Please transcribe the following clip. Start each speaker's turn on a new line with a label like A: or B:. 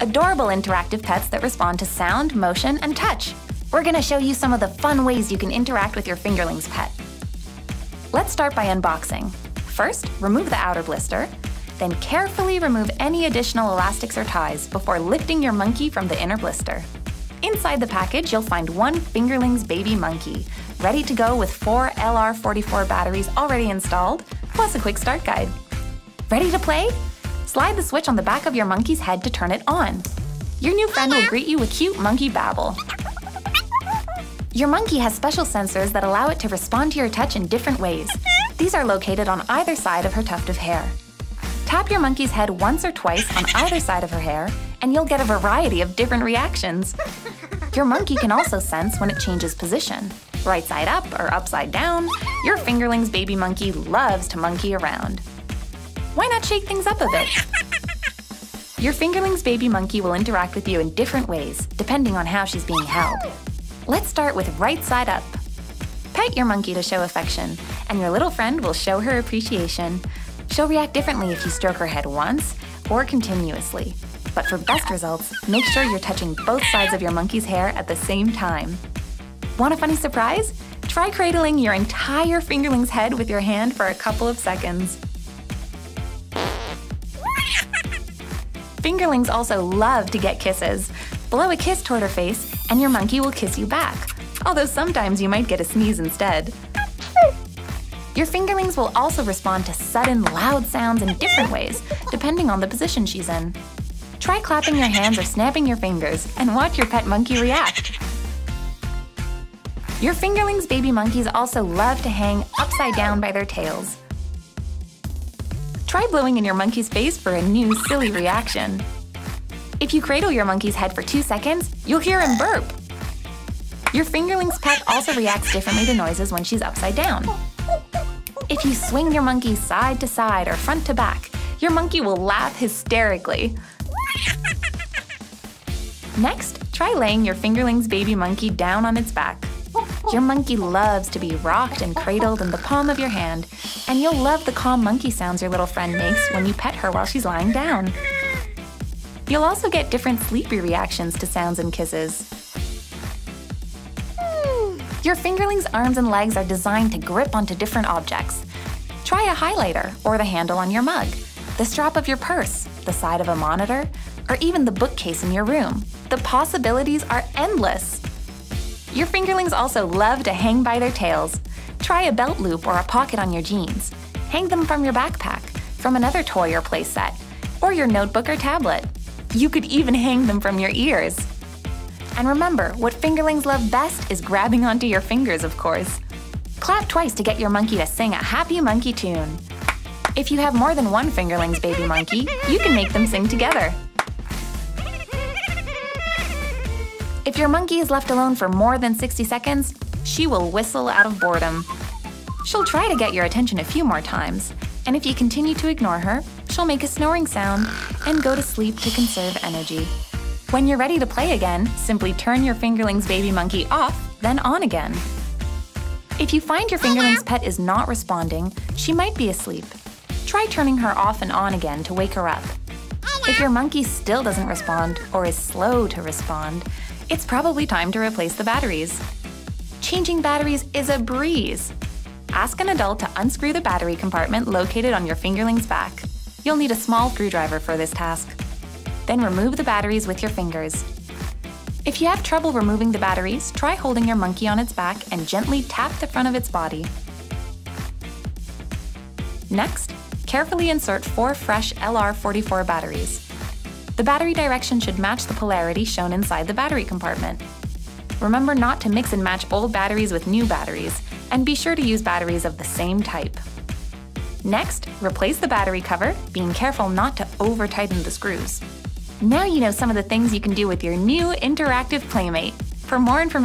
A: adorable interactive pets that respond to sound, motion, and touch. We're going to show you some of the fun ways you can interact with your fingerlings pet. Let's start by unboxing. First, remove the outer blister, then carefully remove any additional elastics or ties before lifting your monkey from the inner blister. Inside the package, you'll find one Fingerlings baby monkey, ready to go with four LR44 batteries already installed, plus a quick start guide. Ready to play? Slide the switch on the back of your monkey's head to turn it on. Your new friend will greet you with cute monkey babble. Your monkey has special sensors that allow it to respond to your touch in different ways. These are located on either side of her tuft of hair. Tap your monkey's head once or twice on either side of her hair, and you'll get a variety of different reactions. Your monkey can also sense when it changes position. Right side up or upside down, your fingerlings baby monkey loves to monkey around. Why not shake things up a bit? Your fingerlings baby monkey will interact with you in different ways, depending on how she's being held. Let's start with right side up. Pet your monkey to show affection, and your little friend will show her appreciation She'll react differently if you stroke her head once or continuously. But for best results, make sure you're touching both sides of your monkey's hair at the same time. Want a funny surprise? Try cradling your entire fingerling's head with your hand for a couple of seconds. Fingerlings also love to get kisses. Blow a kiss toward her face, and your monkey will kiss you back, although sometimes you might get a sneeze instead. Your fingerlings will also respond to sudden, loud sounds in different ways, depending on the position she's in. Try clapping your hands or snapping your fingers, and watch your pet monkey react. Your fingerlings baby monkeys also love to hang upside down by their tails. Try blowing in your monkey's face for a new, silly reaction. If you cradle your monkey's head for two seconds, you'll hear him burp. Your fingerlings pet also reacts differently to noises when she's upside down. If you swing your monkey side to side or front to back, your monkey will laugh hysterically. Next, try laying your fingerling's baby monkey down on its back. Your monkey loves to be rocked and cradled in the palm of your hand, and you'll love the calm monkey sounds your little friend makes when you pet her while she's lying down. You'll also get different sleepy reactions to sounds and kisses. Your fingerling's arms and legs are designed to grip onto different objects. Try a highlighter or the handle on your mug, the strap of your purse, the side of a monitor, or even the bookcase in your room. The possibilities are endless. Your fingerlings also love to hang by their tails. Try a belt loop or a pocket on your jeans. Hang them from your backpack, from another toy or playset, or your notebook or tablet. You could even hang them from your ears. And remember, what fingerlings love best is grabbing onto your fingers, of course. Clap twice to get your monkey to sing a happy monkey tune. If you have more than one fingerlings baby monkey, you can make them sing together. If your monkey is left alone for more than 60 seconds, she will whistle out of boredom. She'll try to get your attention a few more times, and if you continue to ignore her, she'll make a snoring sound and go to sleep to conserve energy. When you're ready to play again, simply turn your fingerlings baby monkey off, then on again. If you find your fingerlings pet is not responding, she might be asleep. Try turning her off and on again to wake her up. If your monkey still doesn't respond or is slow to respond, it's probably time to replace the batteries. Changing batteries is a breeze. Ask an adult to unscrew the battery compartment located on your fingerling's back. You'll need a small screwdriver for this task. Then remove the batteries with your fingers. If you have trouble removing the batteries, try holding your monkey on its back and gently tap the front of its body. Next, carefully insert four fresh LR44 batteries. The battery direction should match the polarity shown inside the battery compartment. Remember not to mix and match old batteries with new batteries, and be sure to use batteries of the same type. Next, replace the battery cover, being careful not to over-tighten the screws. Now you know some of the things you can do with your new interactive Playmate. For more information,